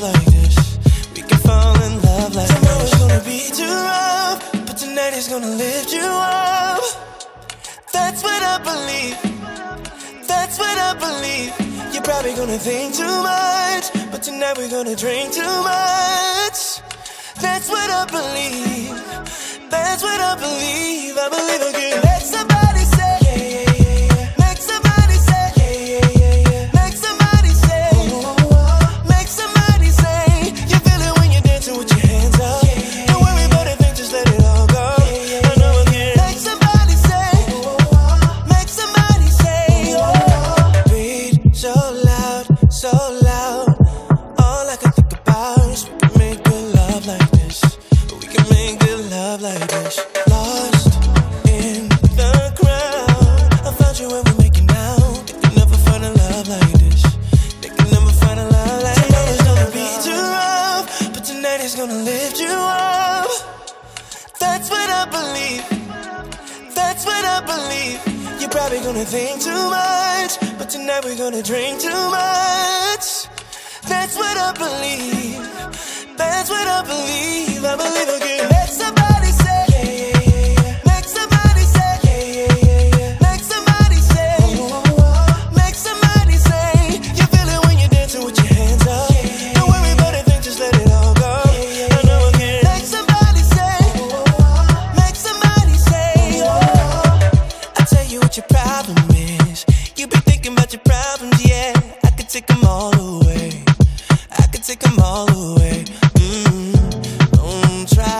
like this. We can fall in love like this. Tomorrow's it's gonna be too rough, but tonight is gonna lift you up. That's what I believe. That's what I believe. You're probably gonna think too much, but tonight we're gonna drink too much. That's what I believe. That's what I believe. I believe again. Gonna lift you up. That's what I believe. That's what I believe. You're probably gonna think too much, but tonight we're gonna drink too much. That's what I believe. That's what I believe. I believe again. Problem is. You be thinking about your problems, yeah. I could take them all away. I could take them all away. Mm. Don't try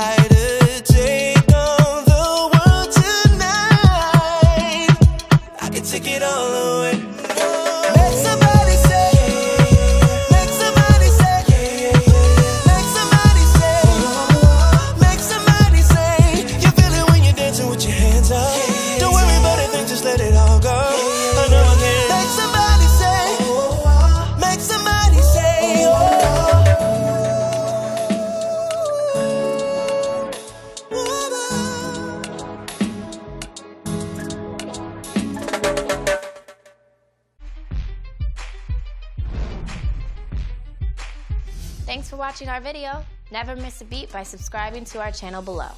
Thanks for watching our video. Never miss a beat by subscribing to our channel below.